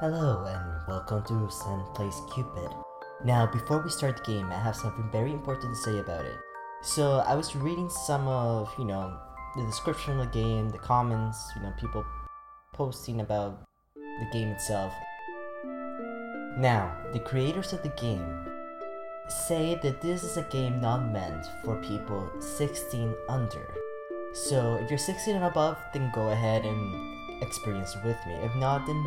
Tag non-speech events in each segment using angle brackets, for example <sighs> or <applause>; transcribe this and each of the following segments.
Hello and welcome to Sen Plays Cupid. Now, before we start the game, I have something very important to say about it. So, I was reading some of, you know, the description of the game, the comments, you know, people posting about the game itself. Now, the creators of the game say that this is a game not meant for people 16 under. So, if you're 16 and above, then go ahead and experience it with me. If not, then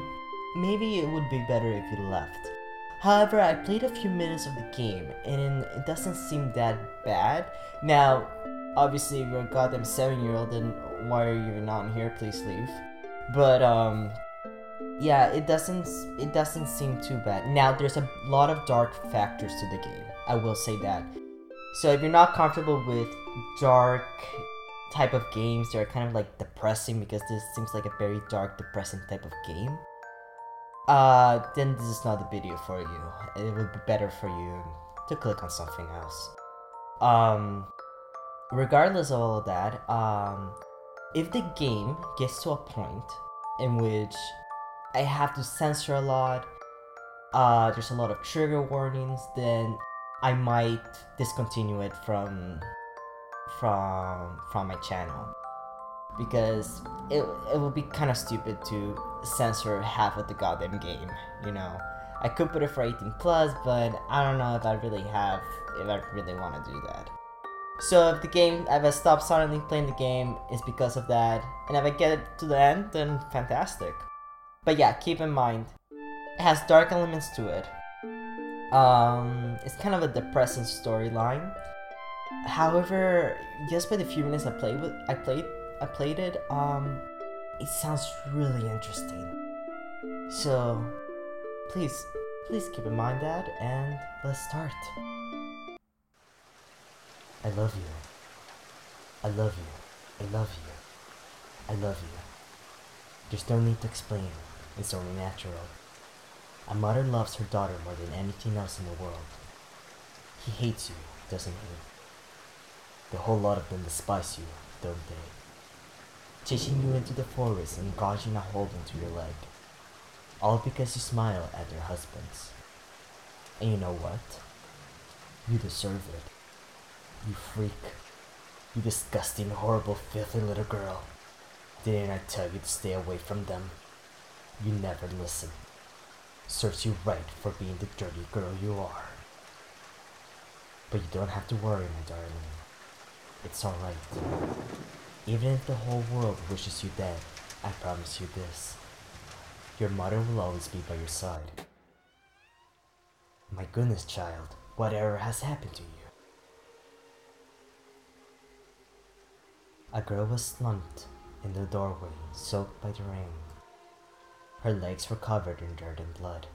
maybe it would be better if you left. However, I played a few minutes of the game and it doesn't seem that bad. Now, obviously, if you're a goddamn seven year old, then why are you not here? Please leave. But, um, yeah, it doesn't it doesn't seem too bad. Now, there's a lot of dark factors to the game. I will say that. So, if you're not comfortable with dark type of games, they're kind of like depressing because this seems like a very dark, depressing type of game uh, then this is not the video for you. It would be better for you to click on something else. Um, regardless of all of that, um, if the game gets to a point in which I have to censor a lot, uh, there's a lot of trigger warnings, then I might discontinue it from from from my channel because it, it would be kind of stupid to censor half of the goddamn game, you know. I could put it for 18 plus, but I don't know if I really have, if I really want to do that. So if the game, if I stop suddenly playing the game, is because of that, and if I get it to the end, then fantastic. But yeah, keep in mind, it has dark elements to it. Um, it's kind of a depressing storyline. However, just by the few minutes I played with, I played I played it, um, it sounds really interesting. So, please, please keep in mind that, and let's start. I love you. I love you. I love you. I love you. There's no need to explain. It's only natural. A mother loves her daughter more than anything else in the world. He hates you, doesn't he? The whole lot of them despise you, don't they? Chasing you into the forest and gouging a hole into your leg. All because you smile at their husbands. And you know what? You deserve it. You freak. You disgusting, horrible, filthy little girl. Didn't I tell you to stay away from them? You never listen. Serves you right for being the dirty girl you are. But you don't have to worry, my darling. It's alright. Even if the whole world wishes you dead, I promise you this. Your mother will always be by your side. My goodness, child, whatever has happened to you? A girl was slumped in the doorway, soaked by the rain. Her legs were covered in dirt and blood.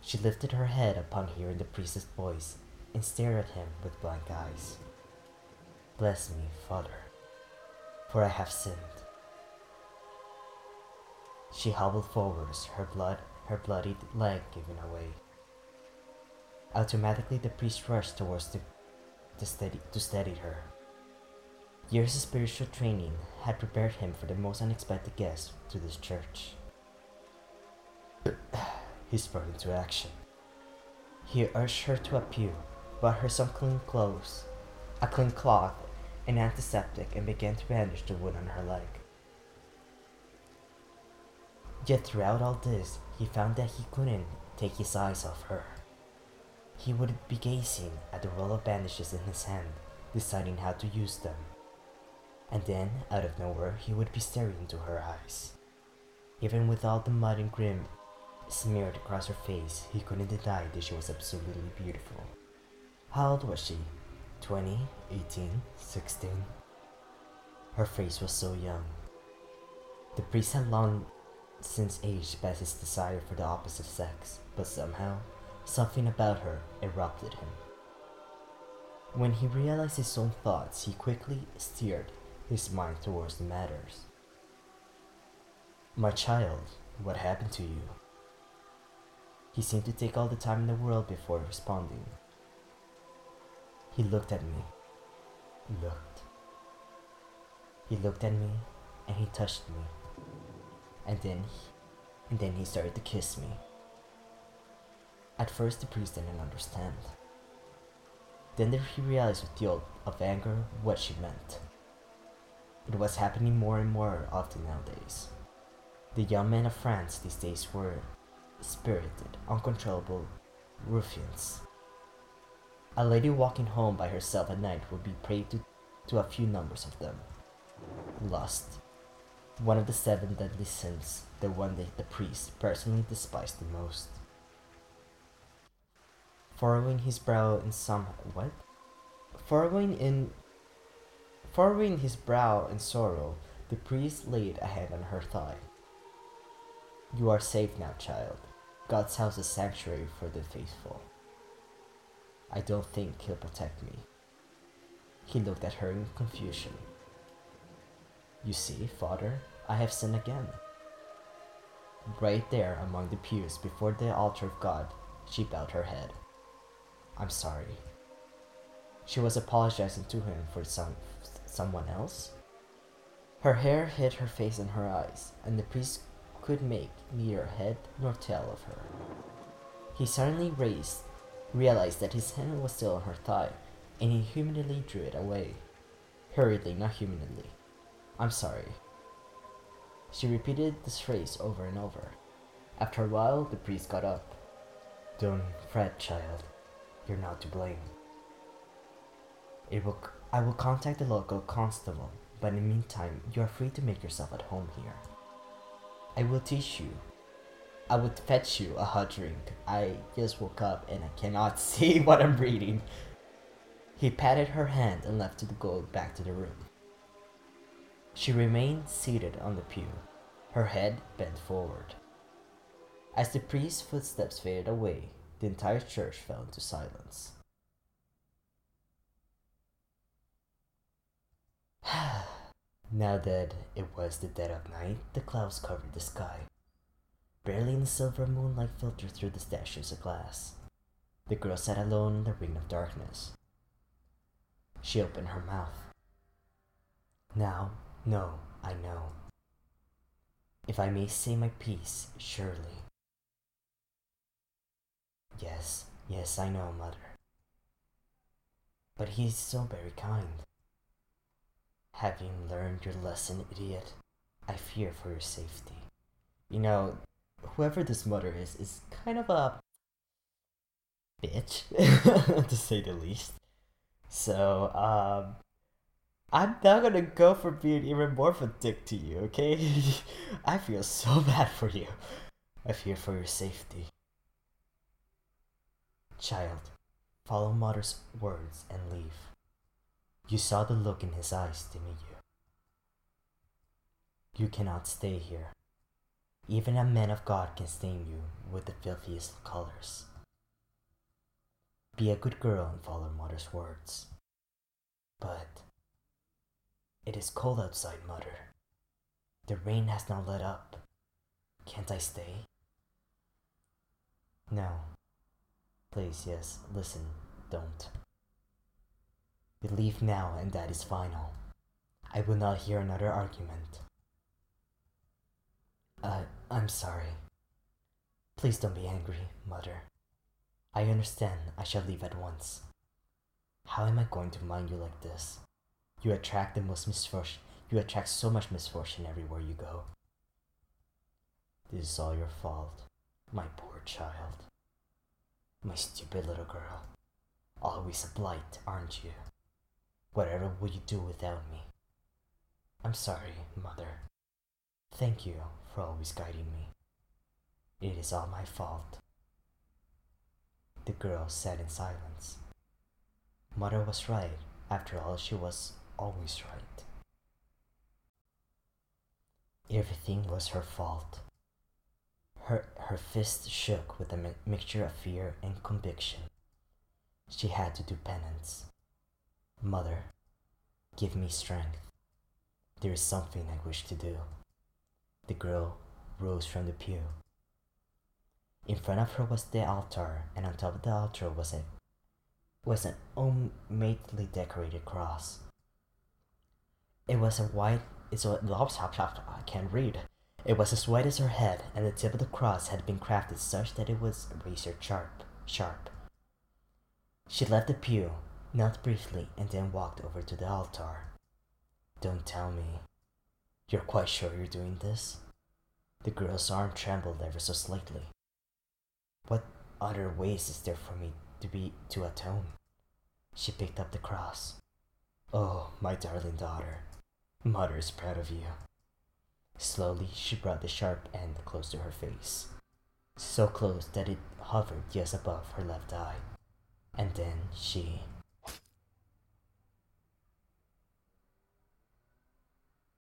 She lifted her head upon hearing the priest's voice and stared at him with blank eyes. Bless me, Father for I have sinned. She hobbled forwards, her blood, her bloodied leg giving away. Automatically, the priest rushed towards the, to, steady, to steady her. Years of spiritual training had prepared him for the most unexpected guest to this church. <clears throat> he sprang into action. He urged her to a pew, brought her some clean clothes, a clean cloth, an antiseptic and began to bandage the wound on her leg. Yet throughout all this, he found that he couldn't take his eyes off her. He would be gazing at the roll of bandages in his hand, deciding how to use them. And then, out of nowhere, he would be staring into her eyes. Even with all the mud and grim smeared across her face, he couldn't deny that she was absolutely beautiful. How old was she? 20, 18, 16. Her face was so young. The priest had long since aged past his desire for the opposite sex, but somehow, something about her erupted him. When he realized his own thoughts, he quickly steered his mind towards the matters. My child, what happened to you? He seemed to take all the time in the world before responding. He looked at me. Looked. He looked at me and he touched me. And then and then he started to kiss me. At first, the priest didn't understand. Then he realized with the oath of anger what she meant. It was happening more and more often nowadays. The young men of France these days were spirited, uncontrollable ruffians. A lady walking home by herself at night would be prey to, to a few numbers of them. Lust, one of the seven deadly sins, the one that the priest personally despised the most. Furrowing his brow in some what? Furrowing in furrowing his brow in sorrow, the priest laid a hand on her thigh. You are safe now, child. God's house is sanctuary for the faithful. I don't think he'll protect me. He looked at her in confusion. You see, father, I have sinned again. Right there among the pews before the altar of God, she bowed her head. I'm sorry. She was apologizing to him for some someone else. Her hair hid her face and her eyes, and the priest could make neither head nor tail of her. He suddenly raised, realized that his hand was still on her thigh, and he humidly drew it away. Hurriedly, not humidly. I'm sorry. She repeated this phrase over and over. After a while, the priest got up. Don't fret, child. You're not to blame. Will, I will contact the local constable, but in the meantime, you are free to make yourself at home here. I will teach you. I would fetch you a hot drink. I just woke up and I cannot <laughs> see what I'm reading. He patted her hand and left to go back to the room. She remained seated on the pew, her head bent forward. As the priest's footsteps faded away, the entire church fell into silence. <sighs> Now that it was the dead of night, the clouds covered the sky. Barely in the silver moonlight filtered through the statues of glass. The girl sat alone in the ring of darkness. She opened her mouth. Now, no, I know. If I may say my piece, surely. Yes, yes, I know, mother. But he is so very kind. Having learned your lesson, idiot, I fear for your safety. You know, whoever this mother is, is kind of a bitch, <laughs> to say the least. So, um, I'm not gonna go for being even more of a dick to you, okay? <laughs> I feel so <laughs> bad for you. I fear for your safety. Child, follow mother's words and leave. You saw the look in his eyes, didn't you? You cannot stay here. Even a man of God can stain you with the filthiest colors. Be a good girl and follow mother's words. But it is cold outside, mother. The rain has not let up. Can't I stay? No. Please, yes, listen, don't. We leave now, and that is final. I will not hear another argument. Uh, I'm sorry. Please don't be angry, Mother. I understand I shall leave at once. How am I going to mind you like this? You attract the most misfortune. You attract so much misfortune everywhere you go. This is all your fault, my poor child. My stupid little girl. Always a blight, aren't you? Whatever will you do without me? I'm sorry, Mother. Thank you for always guiding me. It is all my fault. The girl sat in silence. Mother was right. After all, she was always right. Everything was her fault. Her, her fist shook with a mi- mixture of fear and conviction. She had to do penance. Mother, give me strength. There is something I wish to do. The girl rose from the pew. In front of her was the altar, and on top of the altar was a was an ornamentally decorated cross. It was a white it's a I can't read. It was as white as her head, and the tip of the cross had been crafted such that it was razor sharp. Sharp. She left the pew, knelt briefly, and then walked over to the altar. Don't tell me. You're quite sure you're doing this? The girl's arm trembled ever so slightly. What other ways is there for me to be to atone? She picked up the cross. Oh, my darling daughter, mother is proud of you. Slowly, she brought the sharp end close to her face, so close that it hovered just above her left eye. And then she